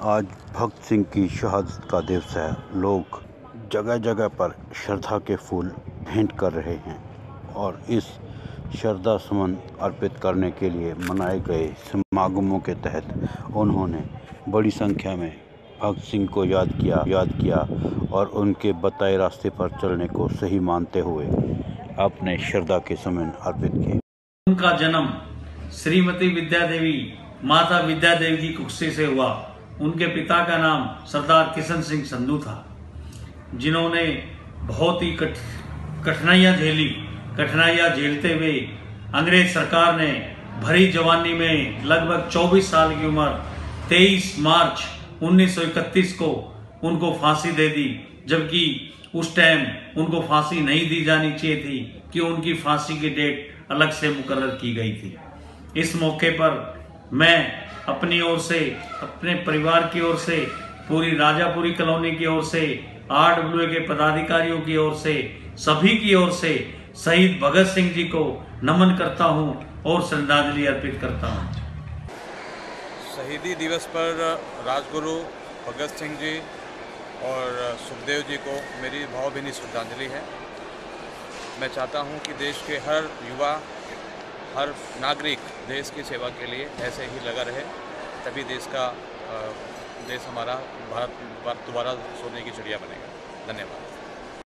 आज भगत सिंह की शहादत का दिवस है। लोग जगह जगह पर श्रद्धा के फूल भेंट कर रहे हैं और इस श्रद्धा सुमन अर्पित करने के लिए मनाए गए समागमों के तहत उन्होंने बड़ी संख्या में भगत सिंह को याद किया याद किया और उनके बताए रास्ते पर चलने को सही मानते हुए अपने श्रद्धा के सुमन अर्पित किए। उनका जन्म श्रीमती विद्या देवी माता विद्या देवी की कुर्सी से हुआ। उनके पिता का नाम सरदार किशन सिंह संधू था, जिन्होंने बहुत ही कठ, कठिनाइयाँ झेली। कठिनाइयाँ झेलते हुए अंग्रेज़ सरकार ने भरी जवानी में लगभग 24 साल की उम्र 23 मार्च 1931 को उनको फांसी दे दी, जबकि उस टाइम उनको फांसी नहीं दी जानी चाहिए थी कि उनकी फांसी की डेट अलग से मुकर्र की गई थी। इस मौके पर मैं अपनी ओर से, अपने परिवार की ओर से, पूरी राजापुरी कॉलोनी की ओर से आर डब्ल्यू के पदाधिकारियों की ओर से, सभी की ओर से शहीद भगत सिंह जी को नमन करता हूँ और श्रद्धांजलि अर्पित करता हूँ। शहीदी दिवस पर राजगुरु भगत सिंह जी और सुखदेव जी को मेरी भावभीनी श्रद्धांजलि है। मैं चाहता हूँ कि देश के हर युवा हर नागरिक देश की सेवा के लिए ऐसे ही लगा रहे, तभी देश का देश हमारा भारत दोबारा सोने की चिड़िया बनेगा। धन्यवाद।